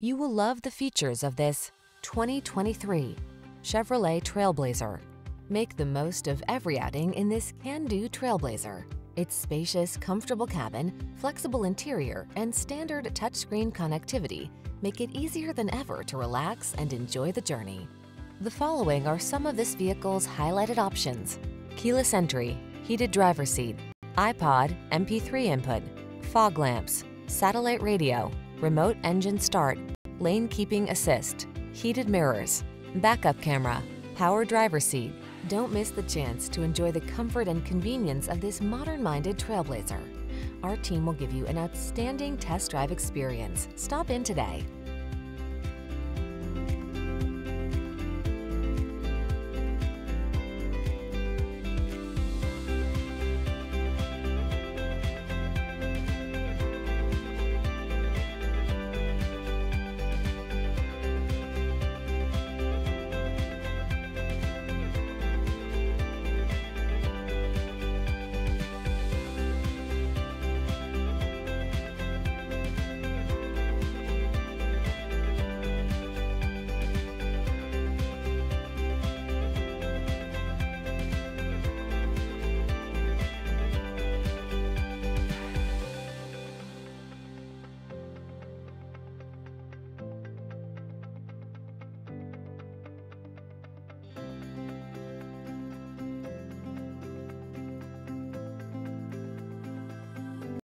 You will love the features of this 2023 Chevrolet Trailblazer. Make the most of every outing in this can-do Trailblazer. Its spacious, comfortable cabin, flexible interior, and standard touchscreen connectivity make it easier than ever to relax and enjoy the journey. The following are some of this vehicle's highlighted options. Keyless entry, heated driver seat, iPod, MP3 input, fog lamps, satellite radio, remote engine start, lane keeping assist, heated mirrors, backup camera, power driver seat. Don't miss the chance to enjoy the comfort and convenience of this modern-minded Trailblazer. Our team will give you an outstanding test drive experience. Stop in today.